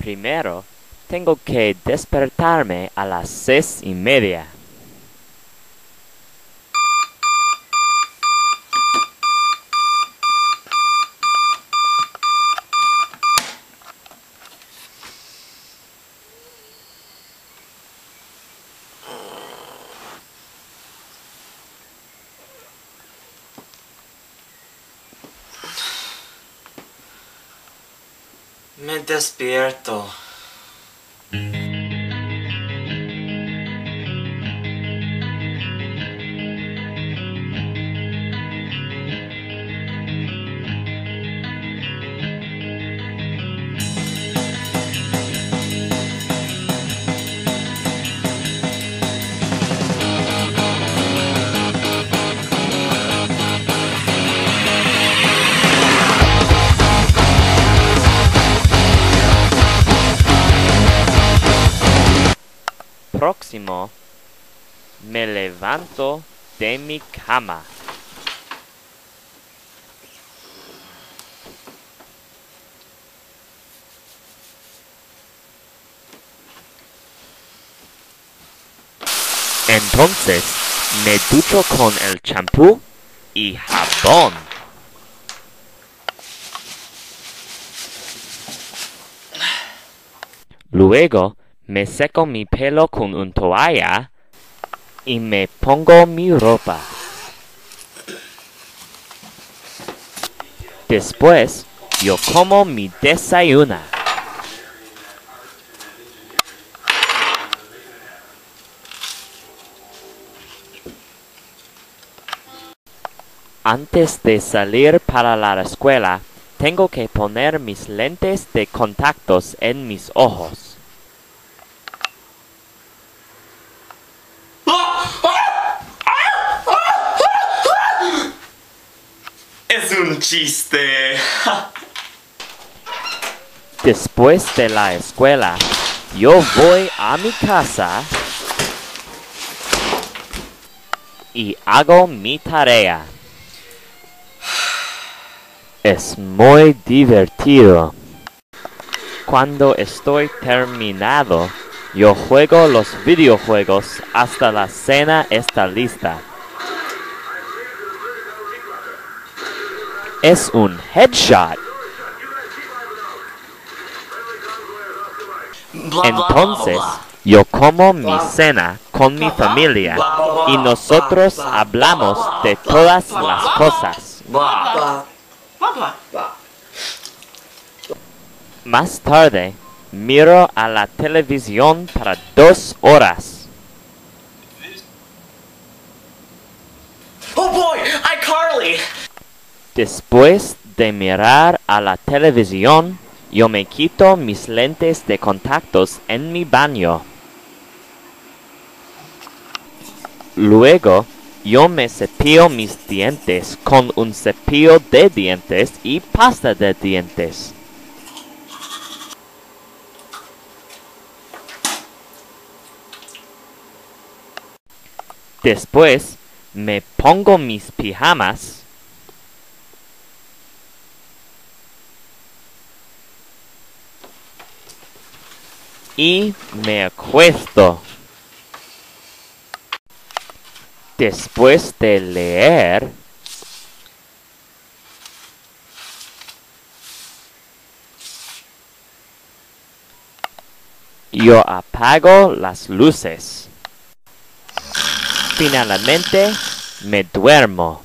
Primero, tengo que despertarme a las seis y media. Me despierto. Próximo, me levanto de mi cama. Entonces, me ducho con el champú y jabón. Luego, me seco mi pelo con un toalla y me pongo mi ropa. Después, yo como mi desayuna. Antes de salir para la escuela, tengo que poner mis lentes de contactos en mis ojos. Es un chiste. Después de la escuela, yo voy a mi casa y hago mi tarea. Es muy divertido. Cuando estoy terminado, yo juego los videojuegos hasta la cena está lista. Es un headshot. Entonces, yo como mi cena con mi familia y nosotros hablamos de todas las cosas. Más tarde, miro a la televisión para dos horas. Después de mirar a la televisión, yo me quito mis lentes de contactos en mi baño. Luego, yo me cepillo mis dientes con un cepillo de dientes y pasta de dientes. Después, me pongo mis pijamas y me acuesto. Después de leer, yo apago las luces. Finalmente, me duermo.